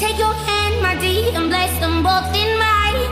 Take your hand, my dear, and bless them both in mine.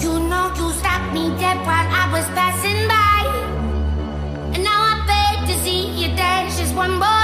You know you stopped me dead while I was passing by. And now I beg to see you dance just one more.